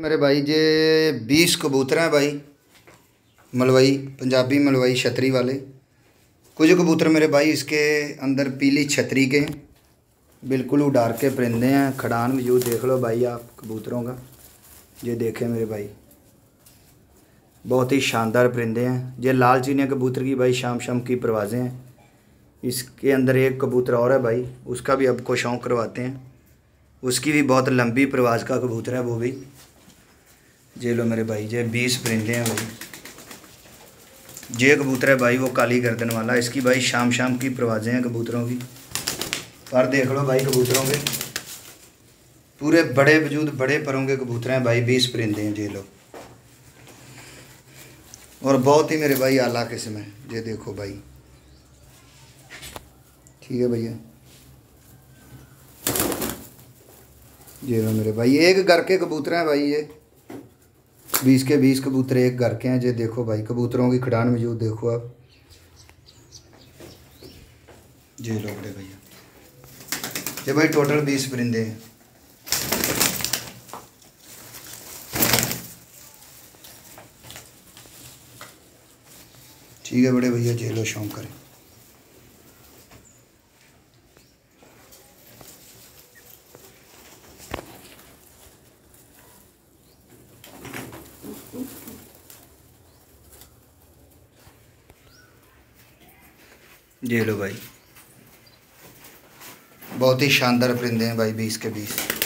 मेरे भाई, जे बीस कबूतर हैं भाई, मलवई, पंजाबी मलवई छतरी वाले। कुछ कबूतर मेरे भाई, इसके अंदर पीली छतरी के हैं। बिल्कुल उड़ार के परिंदे हैं, खड़ान वजूद देख लो भाई आप कबूतरों का। ये देखें मेरे भाई। बहुत ही शानदार परिंदे हैं। ये लाल चीनिया कबूतर की भाई शाम शाम की परवाज़ें हैं। इसके अंदर एक कबूतर और है भाई, उसका भी अब को शौक़ करवाते हैं। उसकी भी बहुत लंबी परवाज़ का कबूतर है वो भी। ये लो मेरे भाई ये बीस परिंदे हैं भाई। ये कबूतर है भाई, वो काली गर्दन वाला। इसकी भाई शाम शाम की प्रवाजें हैं कबूतरों की। पर देख लो भाई कबूतरों के। पूरे बड़े वजूद, बड़े परों के कबूतर हैं भाई, बीस परिंदे हैं ये लो। और बहुत ही मेरे भाई आला किस्म है। ये देखो भाई। ठीक है भैया। ये लो मेरे भाई, एक घर के कबूतर हैं भाई ये। बीस के बीस कबूतर एक घर के हैं ये देखो भाई, कबूतरों की खड़ान मौजूद देखो आप। ये लो बड़े भैया। ये भाई टोटल बीस परिंदे हैं। ठीक है बड़े भैया जे लो शौक करें। ये लो भाई। बहुत ही शानदार परिंदे हैं भाई बीस के बीस।